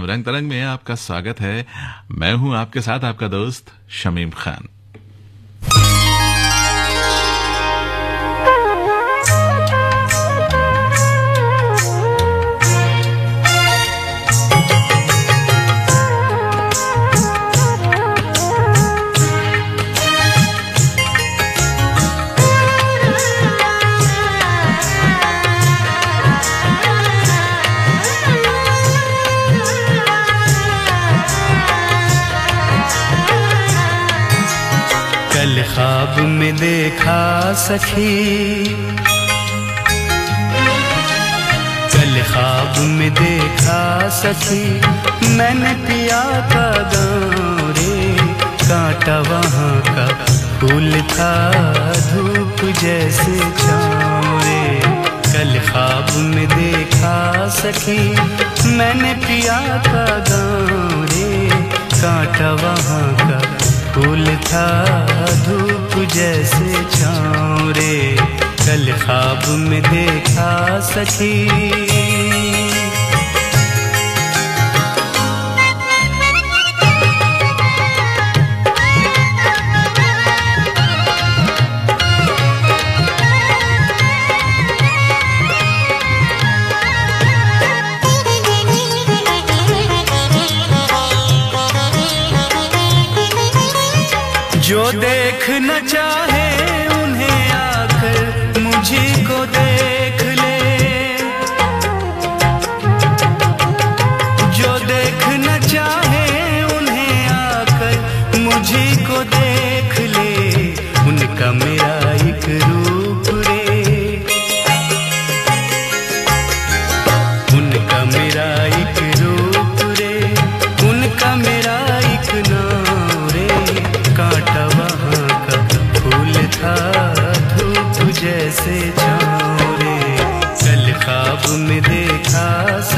रंग तरंग में आपका स्वागत है। मैं हूँ आपके साथ आपका दोस्त शमीम खान। देखा सखी। कल खाब में देखा सखी। मैंने पिया का गाँव रे कांटा वहाँ का फूल था, धूप जैसे छाँव कल खाब में देखा सखी। मैंने पिया का गाँव रे कांटा वहाँ का फूल था धूप जैसे छाँव रे कल खाब में देखा सखी। जो देखना चाहे उन्हें आकर मुझे को देख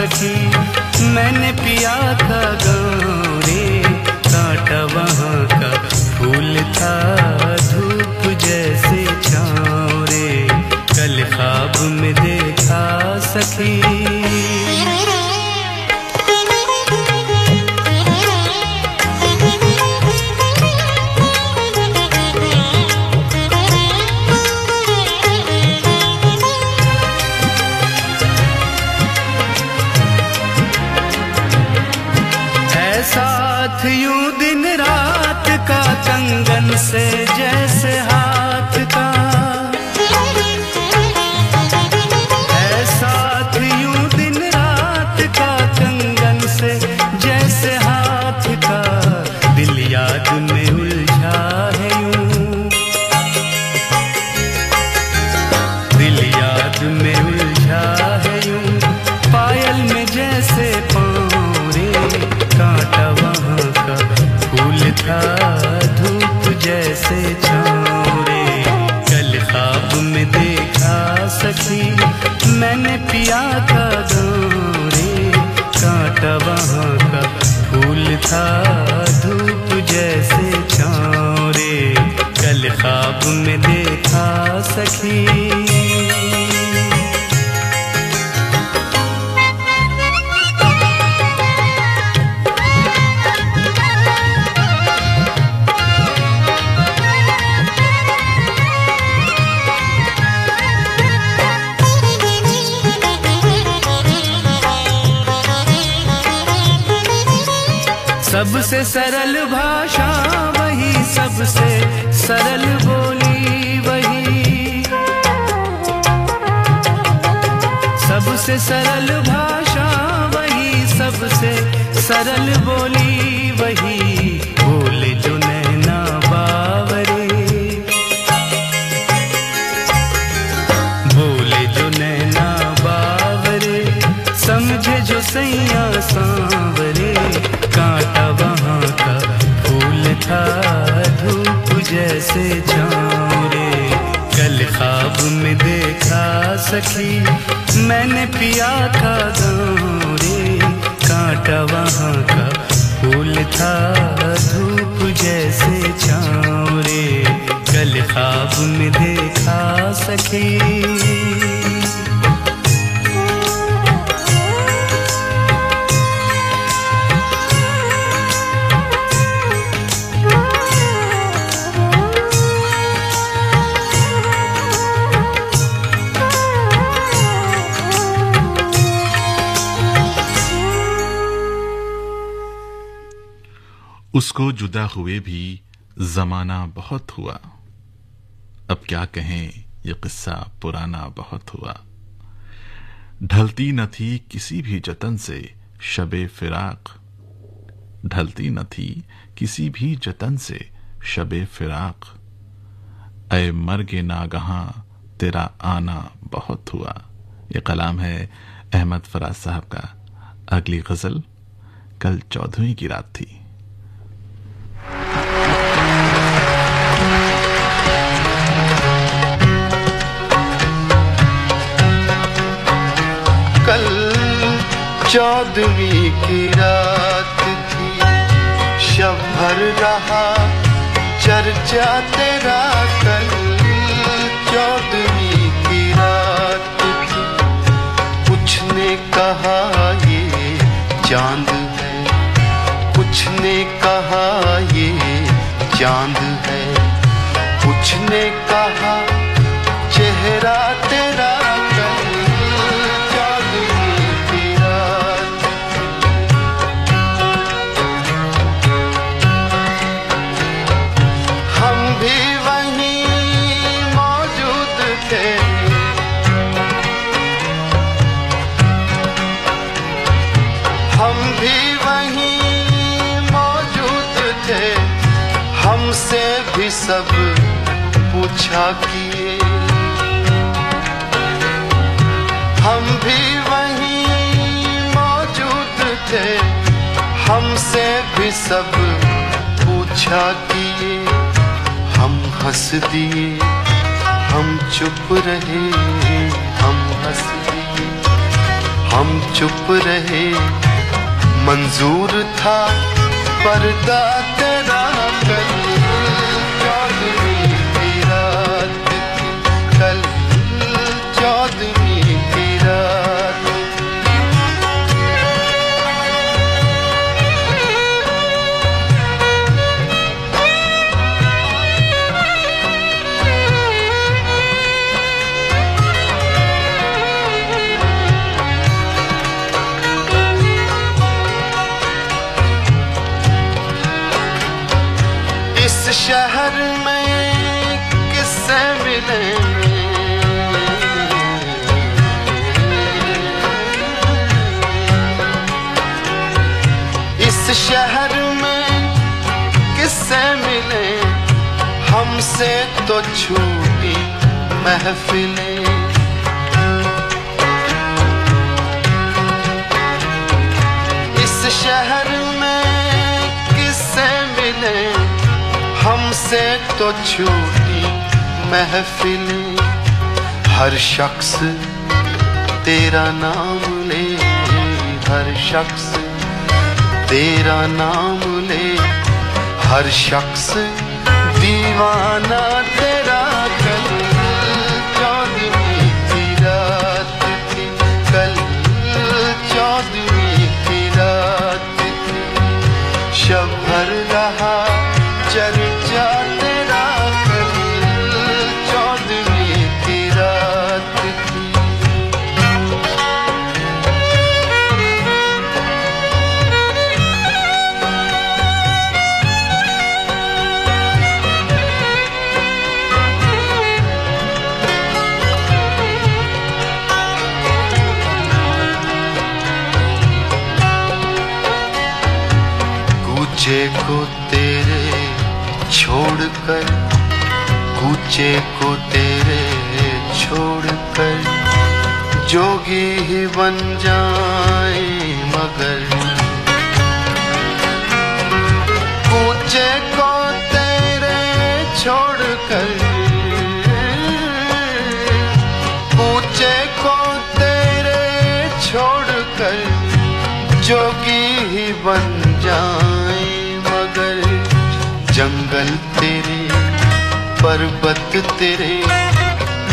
सखी मैंने पिया था गाँव ख्वाब में देखा सखी, मैंने पिया का गाँव रे कांटा वहाँ का फूल था, धूप जैसे छाँव रे कल ख्वाब में देखा सखी। उसको जुदा हुए भी जमाना बहुत हुआ। अब क्या कहें, ये किस्सा पुराना बहुत हुआ। ढलती न थी किसी भी जतन से शबे फिराक। ढलती न थी किसी भी जतन से शबे फिराक। अय मर्गे नागहां, तेरा आना बहुत हुआ। ये कलाम है अहमद फराज साहब का। अगली गज़ल कल चौदहवीं की रात थी। चौदहवीं की रात थी। शब भर रहा, चर्चा तेरा कल। चौदवी की रात थी। कुछ ने कहा, ये चाँद है। कुछ ने कहा, ये चाँद है। कुछ ने कहा पूछा किए। हम भी वहीं मौजूद थे, हमसे भी सब पूछा किए। हम हंस दिए, हम चुप रहे, हम हंस दिए। हम चुप रहे, मंजूर था, पर्दा तेरा कल शहर में किससे मिले। इस शहर में किससे मिले। हमसे तो छूटी महफिलें। इस शहर में किससे मिले। हमसे तो छूटी महफिल। हर शख्स तेरा नाम ले हर शख्स तेरा नाम ले। हर शख्स दीवाना तेरा कूचे को तेरे छोड़कर कूचे को तेरे छोड़कर जोगी ही बन जाए मगर। जंगल तेरे पर्वत तेरे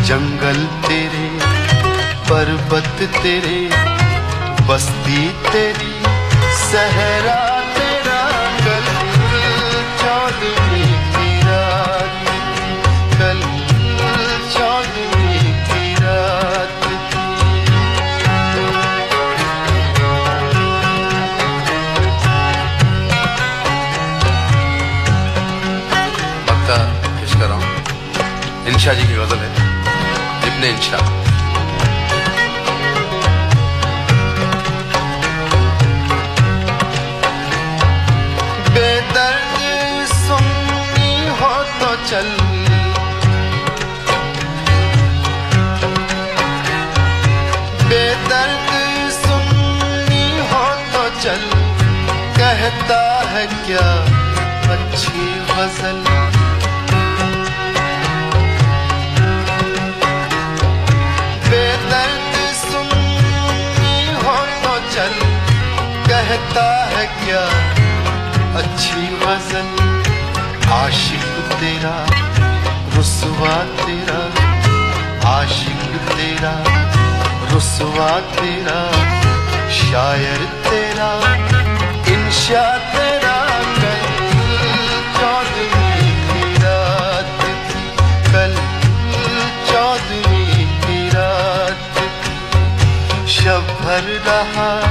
जंगल तेरे पर्वत तेरे बस्ती तेरी सहरा इंशा जी की गज़ल है, इब्ने इंशा बेदर्द सुननी हो तो चल। बेदर्द सुननी हो तो चल। कहता है क्या अच्छी गज़ल। कहता है क्या? अच्छी गज़ल आशिक तेरा, रुसवा तेरा, आशिक तेरा, रुसवा तेरा, शायर तेरा, इंशा तेरा, कल चौदहवीं की रात कल चौदहवीं की रात थी, शब भर रहा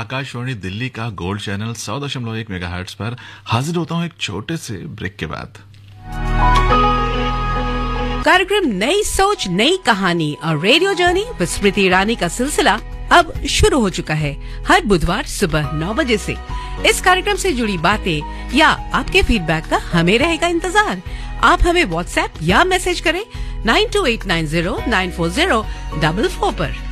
आकाशवाणी दिल्ली का गोल्ड चैनल सौ दशमलव एक मेगा पर हाजिर होता हूँ एक छोटे से ब्रेक के बाद। कार्यक्रम नई सोच, नई कहानी और रेडियो जर्नी स्मृति ईरानी का सिलसिला अब शुरू हो चुका है, हर बुधवार सुबह नौ बजे से। इस कार्यक्रम से जुड़ी बातें या आपके फीडबैक का हमें रहेगा इंतज़ार। आप हमें व्हाट्सएप या मैसेज करें nine two eight nine zero nine four zero double four पर।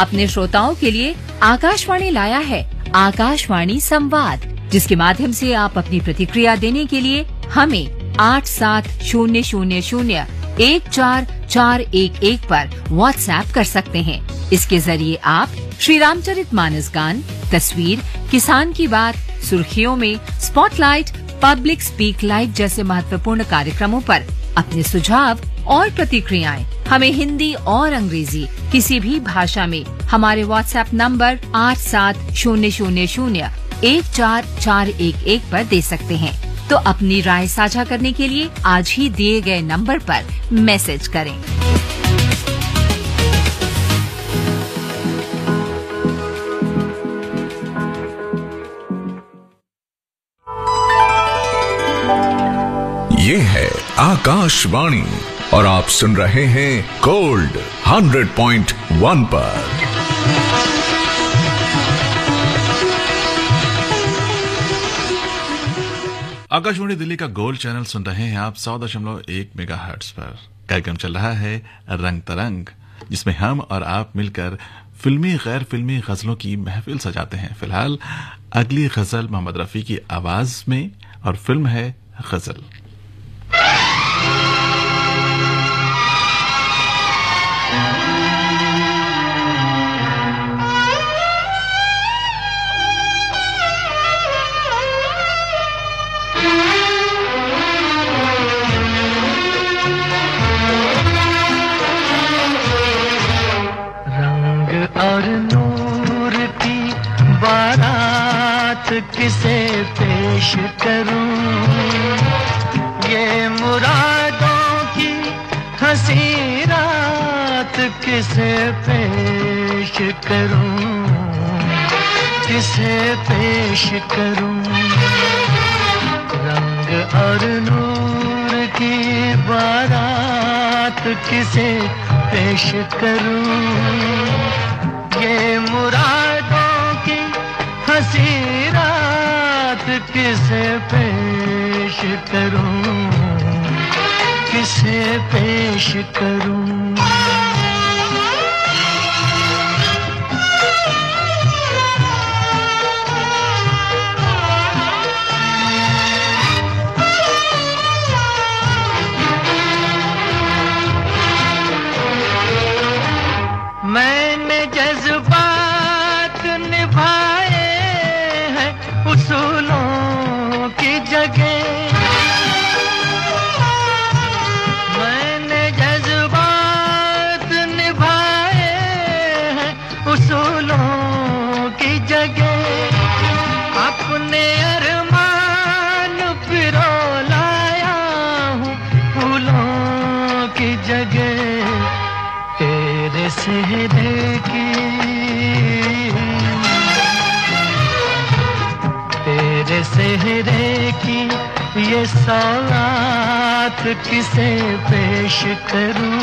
अपने श्रोताओं के लिए आकाशवाणी लाया है, आकाशवाणी संवाद, जिसके माध्यम से आप अपनी प्रतिक्रिया देने के लिए हमें आठ सात शून्य शून्य शून्य एक चार चार एक एक पर व्हाट्सएप कर सकते हैं। इसके ज़रिए आप श्री रामचरित मानस गान, तस्वीर, किसान की बात, सुर्खियों में स्पॉटलाइट पब्लिक स्पीक लाइव जैसे महत्वपूर्ण कार्यक्रमों पर अपने सुझाव और प्रतिक्रियाएँ। हमें हिंदी और अंग्रेज़ी किसी भी भाषा में हमारे व्हाट्सएप नंबर आठ सात शून्य शून्य शून्य एक चार चार एक एक पर दे सकते हैं। तो अपनी राय साझा करने के लिए आज ही दिए गए नंबर पर मैसेज करें। ये है आकाशवाणी। और आप सुन रहे हैं गोल्ड 100.1 पर। आकाशवाणी दिल्ली का गोल्ड चैनल सुन रहे हैं आप सौ दशमलव एक मेगा पर। कार्यक्रम चल रहा है रंग तरंग, जिसमें हम और आप मिलकर फिल्मी गैर फिल्मी गजलों की महफिल सजाते हैं। फ़िलहाल अगली गज़ल मोहम्मद रफी की आवाज़ में और फ़िल्म है गज़ल। पेश करूँ। ये मुरादों की हँसी रात किसे पेश करूँ? किसे पेश करूँ? रंग और नूर की बारात किसे पेश करूँ? ये मुरादों की हँसी किसे पेश करूँ? किसे पेश करूँ? ये सौगात किसे पेश करूँ?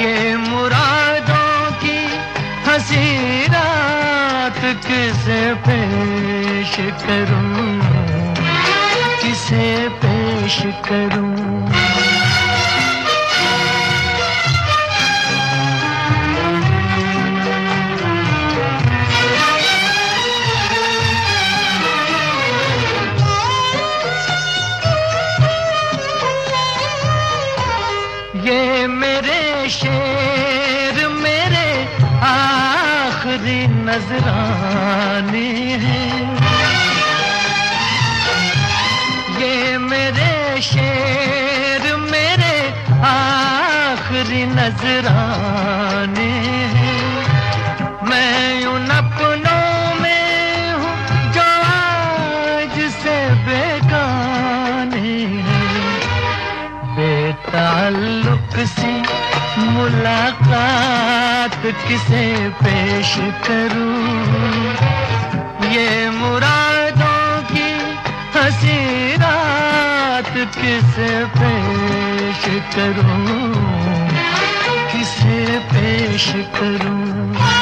ये मुरादों की हँसी रात किसे पेश करूँ? किसे पेश करूँ? हैं। ये मेरे शेर, मेरे आखिरी हैं। मैं उन अपनों में हूँ जो बेताल्लुक सी मुलाकात किसे पेश करूँ? ये मुरादों की हँसी किसे पेश करूँ? किसे पेश करूँ?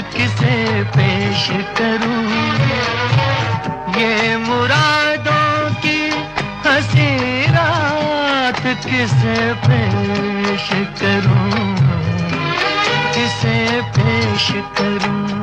किसे पेश करूँ? ये मुरादों की हसी रात किसे पेश करूँ? किसे पेश करूँ?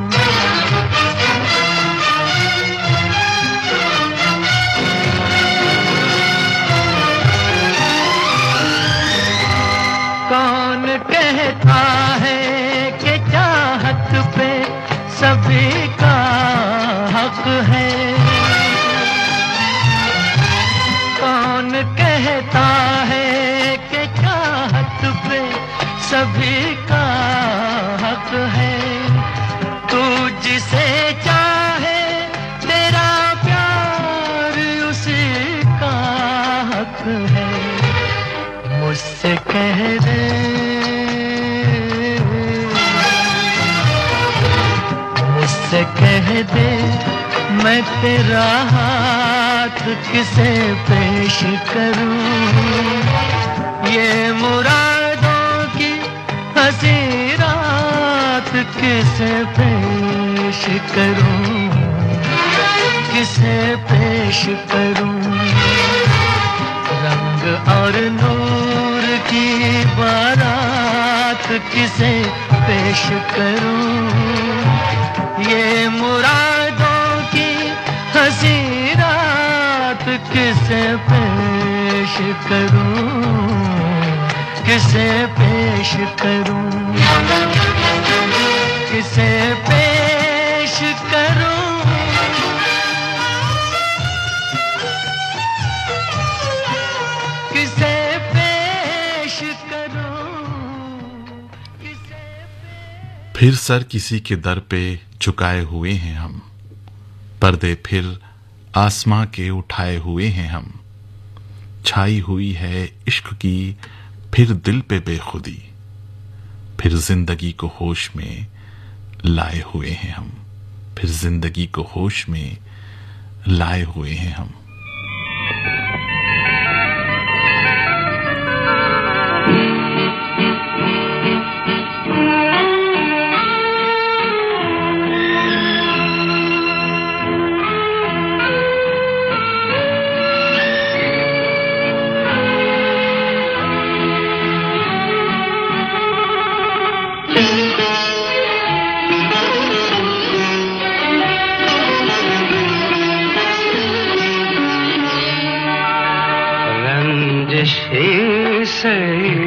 दे मैं तेरा हाथ किसे पेश करूँ? ये मुरादों की हँसी रात किसे पेश करूँ? किसे पेश करूँ? रंग और नूर की बारात किसे पेश करूँ? ये मुरादों की हसीरात किसे पेश करूँ? किसे पेश करूँ? किसे पेश फिर सर किसी के दर पे झुकाए हुए हैं हम। पर्दे फिर आसमां के उठाए हुए हैं हम। छाई हुई है इश्क की फिर दिल पे बेखुदी। फिर ज़िंदगी को होश में लाए हुए हैं हम। फिर ज़िंदगी को होश में लाए हुए हैं हम। say.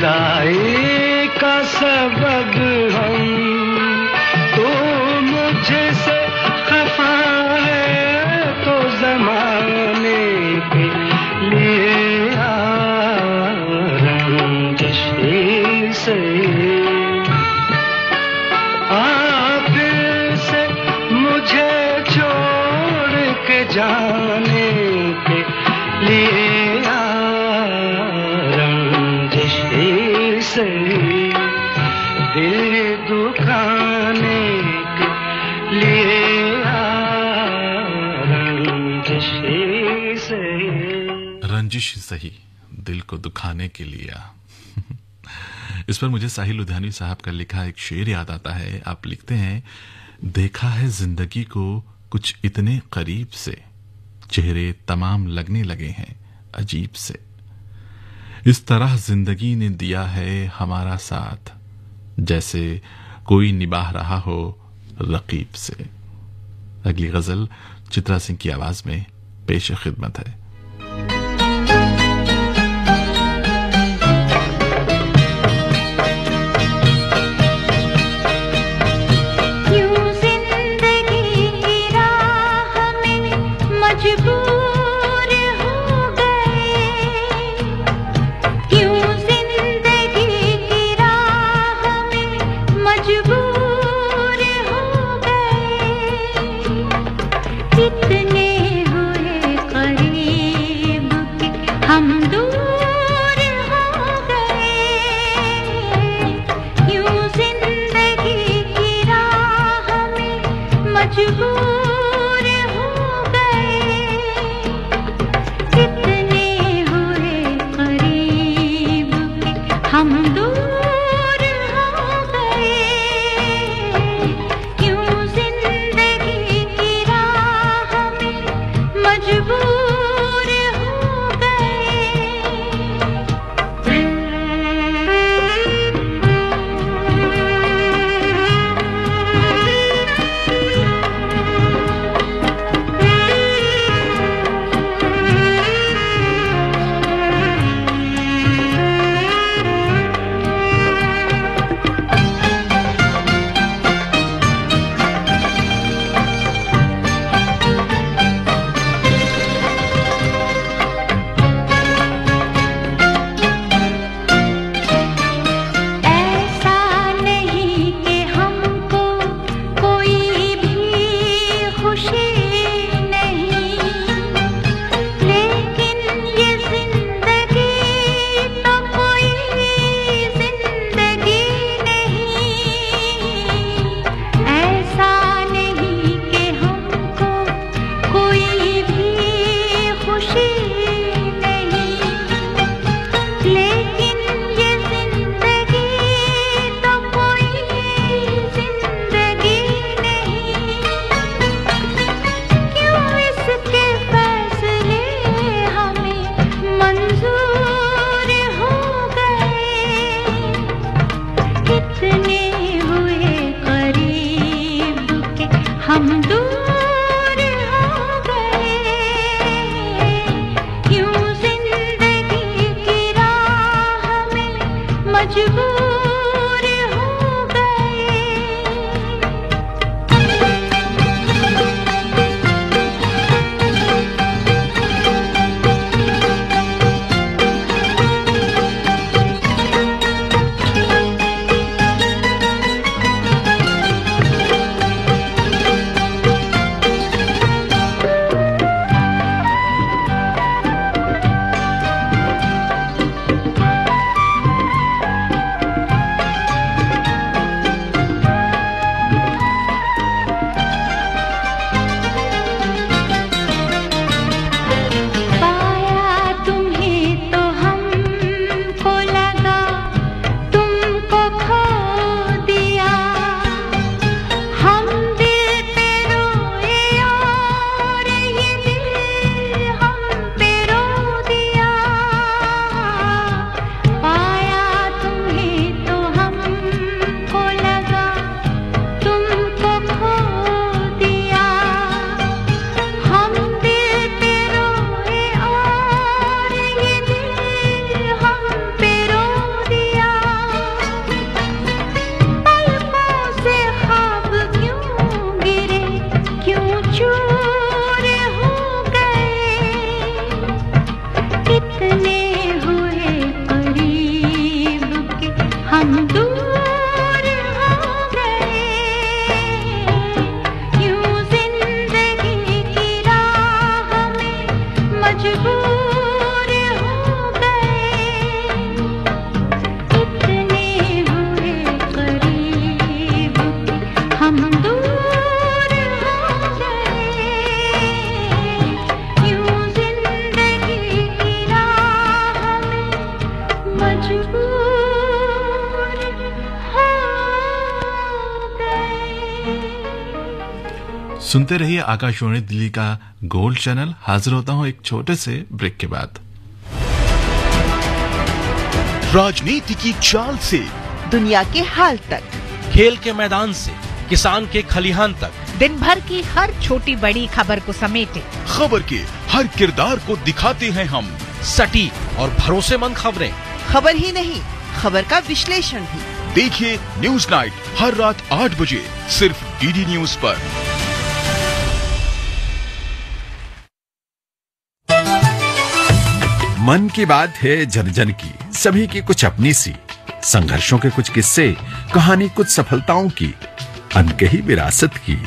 जुदाई का सबब को दुखाने के लिए। इस पर मुझे साहिल लुधियानवी साहब का लिखा एक शेर याद आता है। आप लिखते हैं, देखा है ज़िंदगी को कुछ इतने करीब से, चेहरे तमाम लगने लगे हैं अजीब से। इस तरह ज़िंदगी ने दिया है हमारा साथ, जैसे कोई निबाह रहा हो रकीब से। अगली गज़ल चित्रा सिंह की आवाज़ में पेश खिदमत है। सुनते रहिए आकाशवाणी दिल्ली का गोल्ड चैनल। हाजिर होता हूँ एक छोटे से ब्रेक के बाद। राजनीति की चाल से। दुनिया के हाल तक। खेल के मैदान से किसान के खलिहान तक। दिन भर की हर छोटी बड़ी खबर को समेटे। खबर के हर किरदार को दिखाते हैं हम। सटीक और भरोसेमंद खबरें। खबर ही नहीं खबर का विश्लेषण भी। देखिए न्यूज़ नाइट हर रात आठ बजे सिर्फ़ डीडी न्यूज़ पर। मन की बात है जन जन की, सभी की कुछ अपनी सी। संघर्षों के कुछ किस्से, कहानी कुछ सफलताओं की अनकही विरासत की,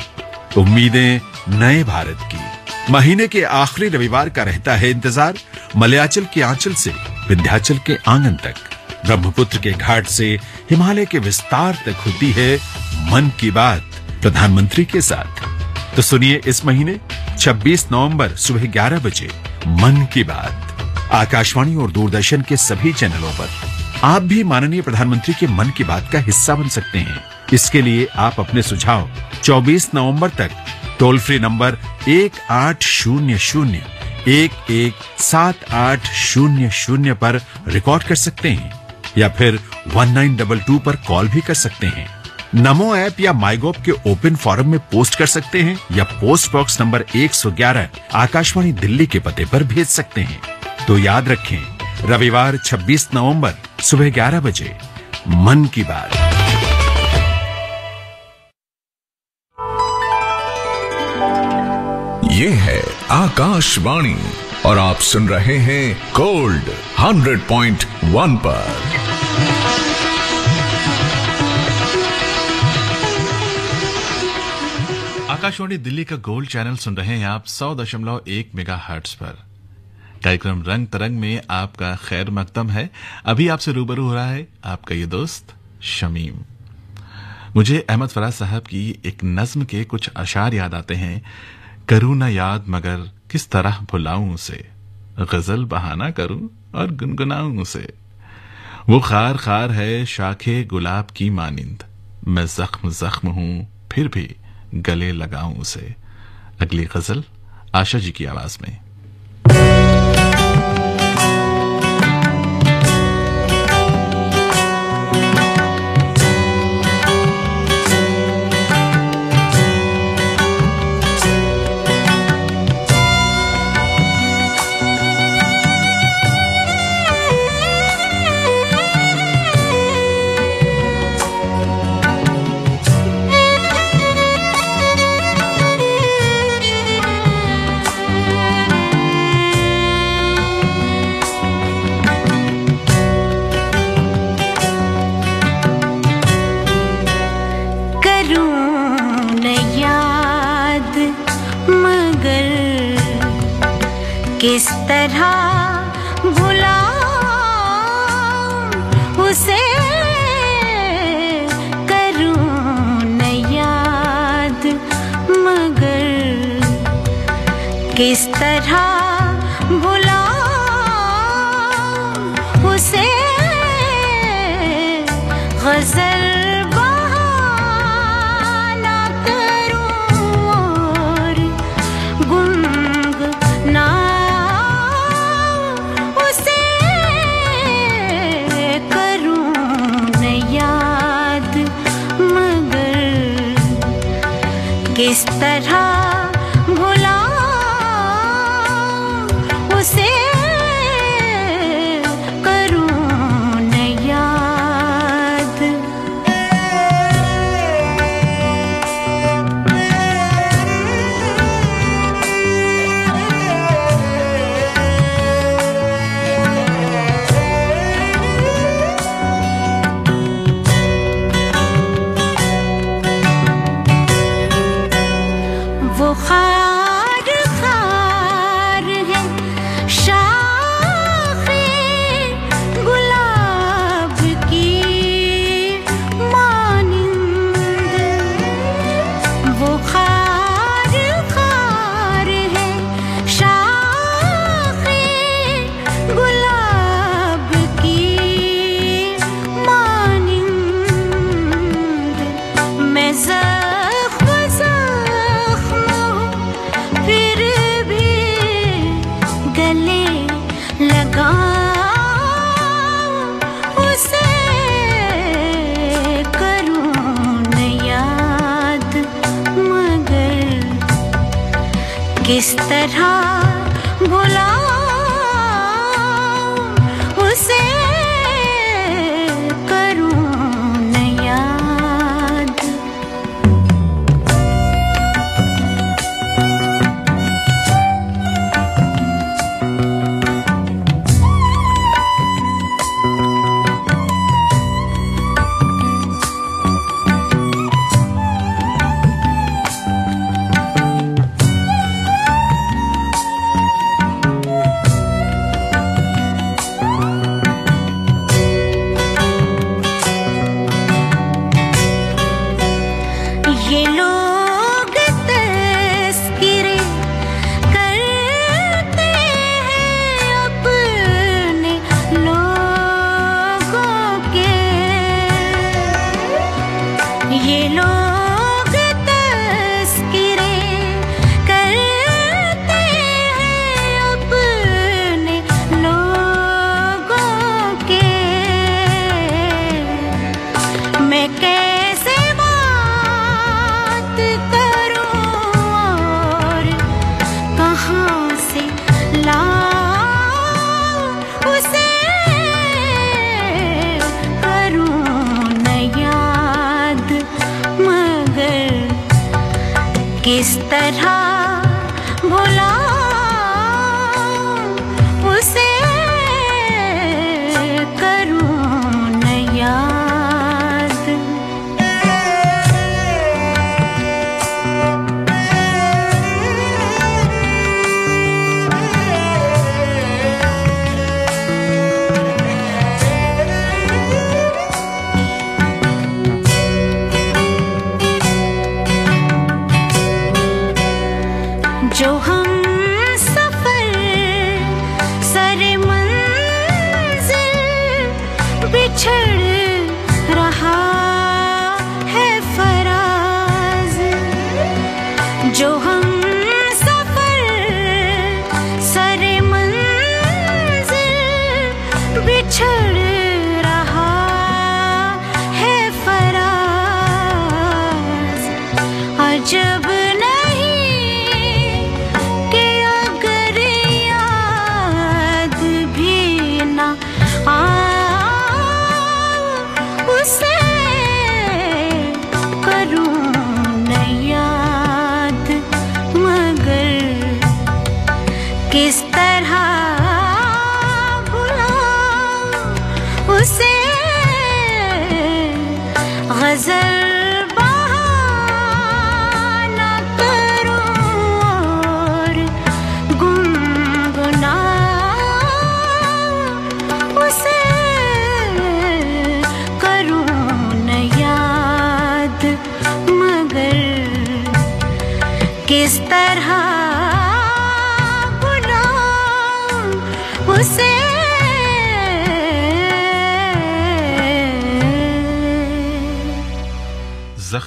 उम्मीदें नए भारत की। महीने के आखिरी रविवार का रहता है इंतज़ार, मलयाचल के आंचल से, विंध्याचल के आँगन तक। ब्रह्मपुत्र के घाट से, हिमालय के विस्तार तक होती है मन की बात, प्रधानमंत्री के साथ। तो सुनिए इस महीने 26 नवंबर सुबह 11 बजे, मन की बात। आकाशवाणी और दूरदर्शन के सभी चैनलों पर। आप भी माननीय प्रधानमंत्री के मन की बात का हिस्सा बन सकते हैं। इसके लिए आप अपने सुझाव 24 नवंबर तक टोल फ्री नंबर एक आठ शून्य शून्य, एक एक सात आठ शून्य शून्य पर रिकॉर्ड कर सकते हैं, या फिर वन नाइन डबल टू पर कॉल भी कर सकते हैं। नमो ऐप या माईगोप के ओपन फोरम में पोस्ट कर सकते हैं, या post box number 111 Akashvani Delhi के पते पर भेज सकते हैं। तो याद रखें रविवार 26 नवंबर सुबह 11 बजे मन की बात। ये है आकाशवाणी और आप सुन रहे हैं गोल्ड 100.1 पर। आकाशवाणी दिल्ली का गोल्ड चैनल सुन रहे हैं आप सौ दशमलव एक मेगा हर्ट्स पर। कार्यक्रम रंग तरंग में आपका खैर मकदम है। अभी आपसे रूबरू हो रहा है आपका ये दोस्त शमीम। मुझे अहमद फराज साहब की एक नज्म के कुछ अशार याद आते हैं। करूँ ना याद, मगर किस तरह भुलाऊं उसे। गज़ल बहाना करूँ और गुनगुनाऊं उसे। वो खार खार है शाखे गुलाब की मानिंद। मैं जख्म जख्म हूँ, फिर भी गले लगाऊँ उसे। अगली गज़ल आशा जी की आवाज़ में। किस तरह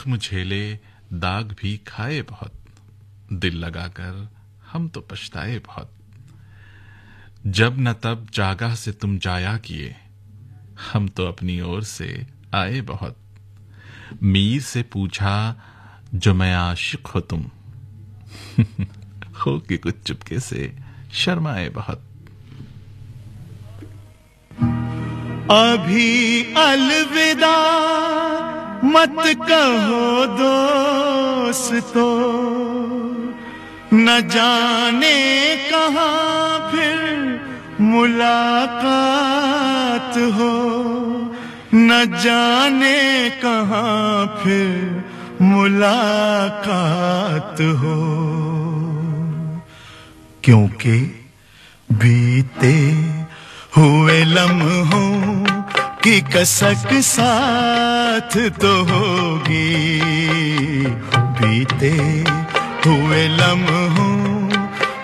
जख्म झेले दाग भी खाए बहुत। दिल लगाकर हम तो पछताए बहुत। जब न तब जागा से तुम जाया किए, हम तो अपनी ओर से आए बहुत। मीर से पूछा, जो मैं आशिक हो तुम? हो कि कुछ चुपके से शर्माए बहुत। अभी अलविदा। मत कहो दोस्तों, न जाने कहाँ फिर मुलाकात हो, न जाने कहाँ फिर मुलाकात हो। क्योंकि बीते हुए लम्हों की कसक साथ तो होगी। बीते हुए लम्हों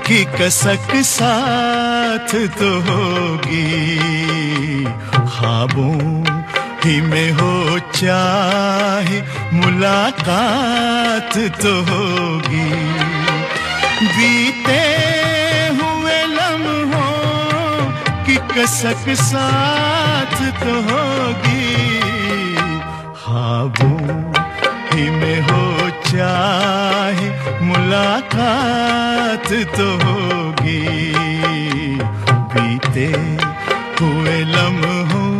की कसक साथ तो होगी। ख्वाबों ही में हो चाहे मुलाकात तो होगी। बीते कसक साथ तो होगी। ख्वाबों ही में हो चाहे मुलाकात तो होगी। बीते हुए लम्हों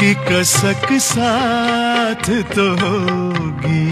की कसक साथ तो होगी।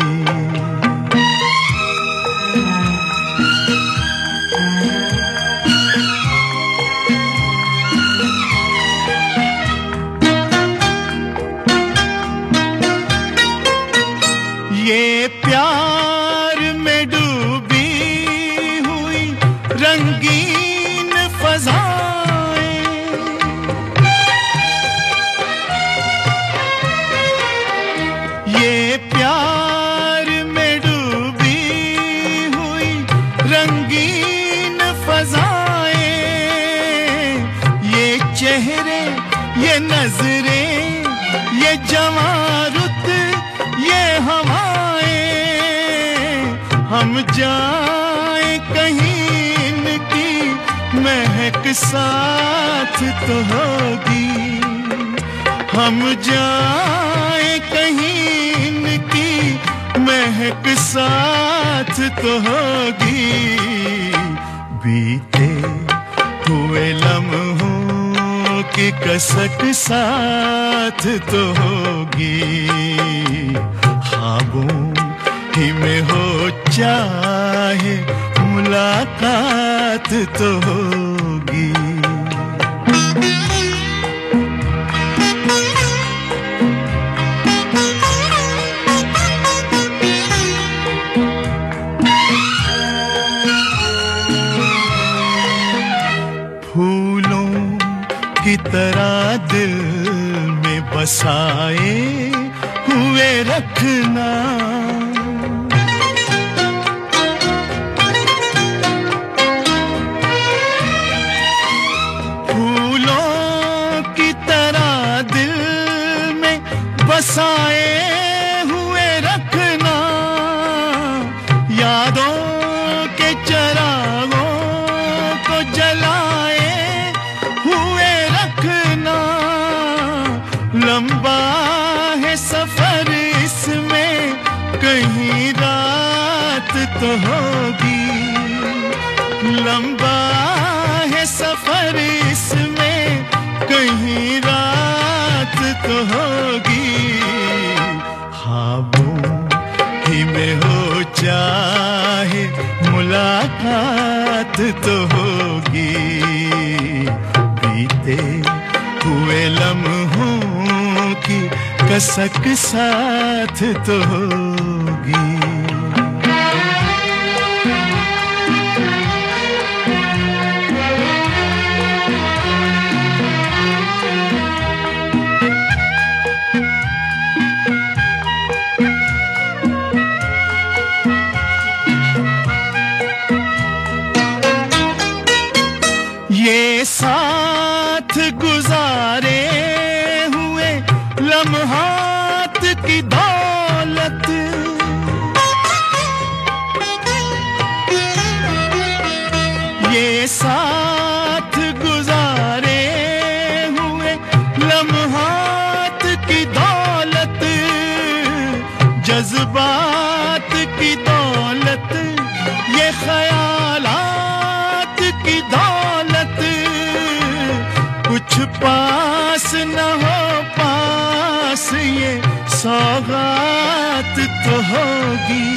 चेहरे, ये नज़रें, ये जवारुत ये हवाएँ। हम जाए कहीं इनकी महक साथ तो होगी। हम जाए कहीं इनकी महक साथ तो होगी। बीते हुए लम्हों की कसक साथ तो होगी। ख्वाबों ही में हो चाहे मुलाकात तो होगी। तरह दिल में बसाए हुए रखना। फूलों की तरह दिल में बसाए होगी हाबू ही में हो चाहे मुलाकात तो होगी, बीते हुए लम्हों की कसक साथ तो होगी। साथ पास न हो पास ये सौगात तो होगी।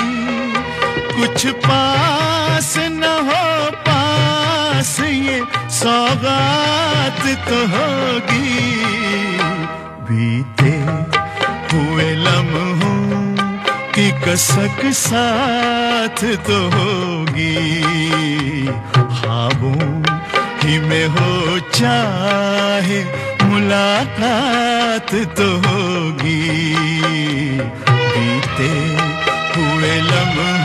कुछ पास न हो पास ये सौगात तो होगी। बीते हुए लम्हों की कसक साथ तो होगी। ख्वाबों ही में हो चाहे मुलाकात तो होगी। बीते हुए लम्हों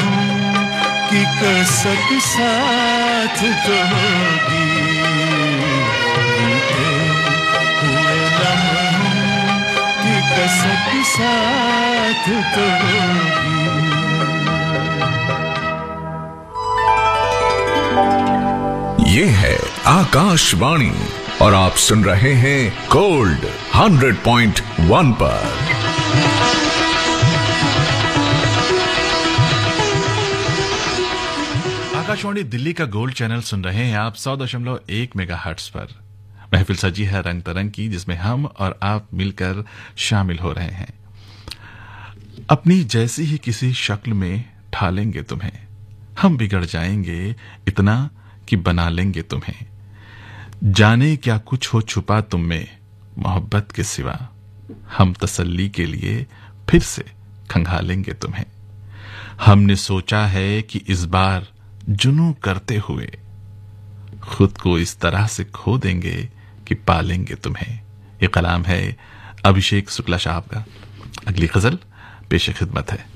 की कसक साथ तो होगी। बीते हुए लम्हों की कसक साथ तो होगी। ये है आकाशवाणी और आप सुन रहे हैं गोल्ड 100.1 पर। आकाशवाणी दिल्ली का गोल्ड चैनल सुन रहे हैं आप सौ दशमलव एक मेगा हर्ट्स पर। महफिल सजी है रंग तरंग की, जिसमें हम और आप मिलकर शामिल हो रहे हैं। अपनी जैसी ही किसी शक्ल में ढालेंगे तुम्हें। हम बिगड़ जाएँगे इतना कि बना लेंगे तुम्हें। जाने क्या कुछ हो छुपा तुम में मोहब्बत के सिवा। हम तसल्ली के लिए फिर से खंगालेंगे तुम्हें। हमने सोचा है कि इस बार जुनू करते हुए खुद को इस तरह से खो देंगे कि पालेंगे तुम्हें। ये कलाम है अभिषेक शुक्ला साहब का। अगली गज़ल पेश खिदमत है।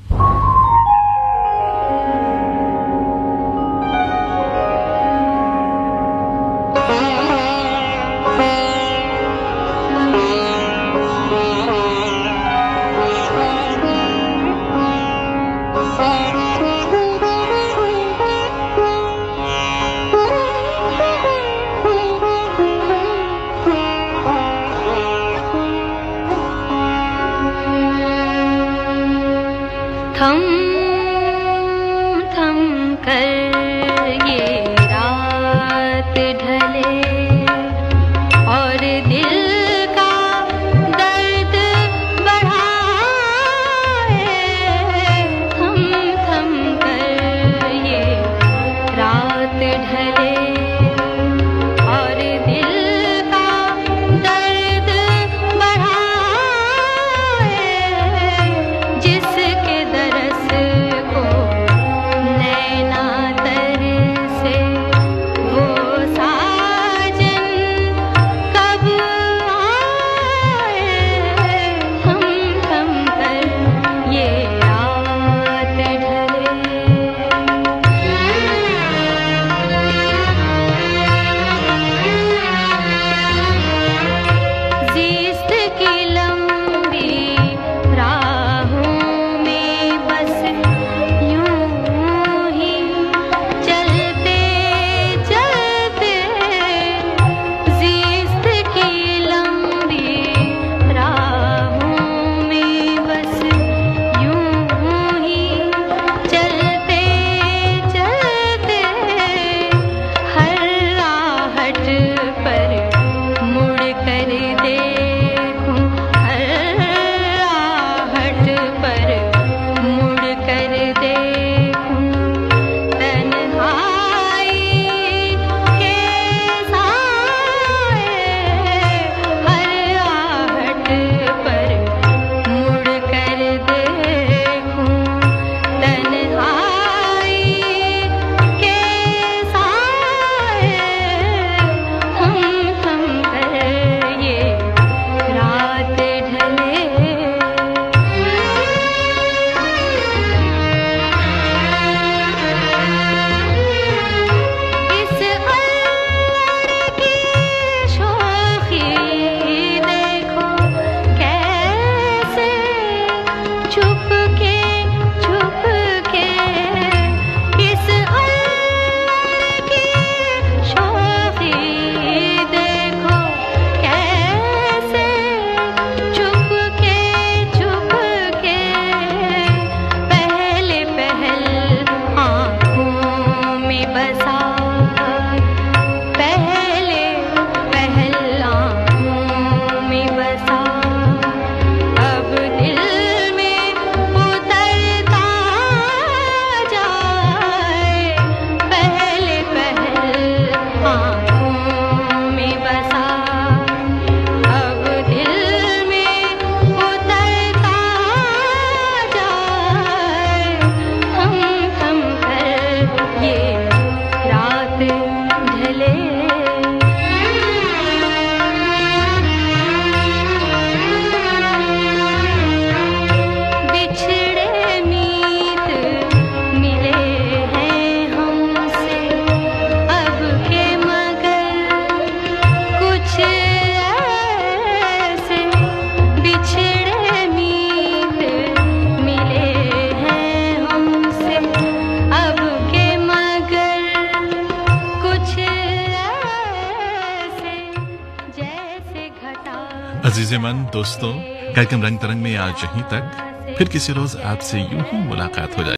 दोस्तों, कार्यक्रम रंग तरंग में आज यहीं तक। फिर किसी रोज आपसे यूँ ही मुलाकात हो जाएगी।